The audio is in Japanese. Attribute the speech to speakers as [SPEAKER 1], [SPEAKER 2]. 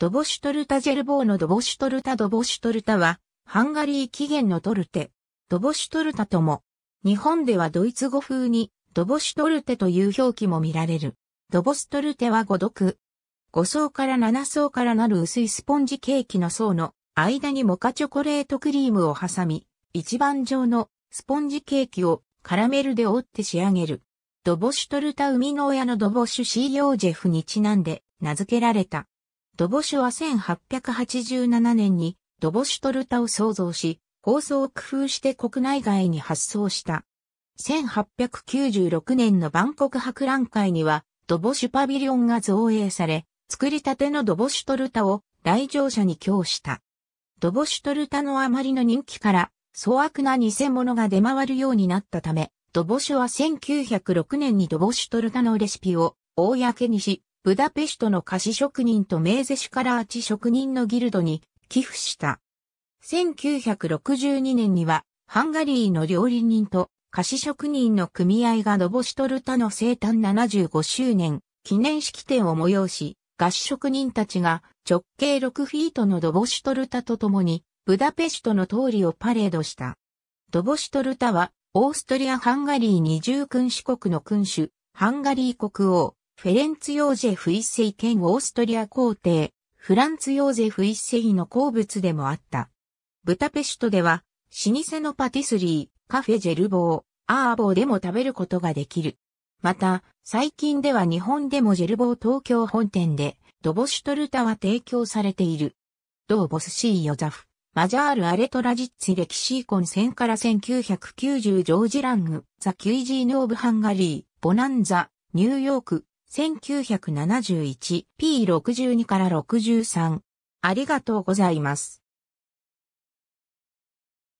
[SPEAKER 1] ドボシュトルタジェルボーのドボシュトルタドボシュトルタは、ハンガリー起源のトルテ、ドボシュトルタとも、日本ではドイツ語風に、ドボシュトルテという表記も見られる。ドボストルテは5読。5層から7層からなる薄いスポンジケーキの層の間にモカチョコレートクリームを挟み、一番上のスポンジケーキをカラメルで覆って仕上げる。ドボシュトルタ生みの親のドボシュシーヨージェフにちなんで名付けられた。ドボシュは1887年にドボシュトルタを創造し、構想を工夫して国内外に発送した。1896年のバンコク博覧会にはドボシュパビリオンが造営され、作りたてのドボシュトルタを来場者に供した。ドボシュトルタのあまりの人気から、粗悪な偽物が出回るようになったため、ドボシュは1906年にドボシュトルタのレシピを公にし、ブダペシュトの菓子職人とメーゼシュカラーチ職人のギルドに寄付した。1962年には、ハンガリーの料理人と菓子職人の組合がドボシュトルタの生誕75周年記念式典を催し、菓子職人たちが直径6フィートのドボシュトルタと共にブダペシュトの通りをパレードした。ドボシュトルタはオーストリア・ハンガリー二重君主国の君主、ハンガリー国王、フェレンツ・ヨーゼフ一世兼オーストリア皇帝、フランツ・ヨーゼフ一世の好物でもあった。ブタペシュトでは、老舗のパティスリー、カフェジェルボー、アーボーでも食べることができる。また、最近では日本でもジェルボー東京本店で、ドボシュトルタは提供されている。ドーボスシーヨザフ、マジャール・アレトラジッツィ歴史コン戦から1990ジョージラング、ザ・キュイジーノーブ・ハンガリー、ボナンザ、ニューヨーク、1971P62 から63。ありがとうございます。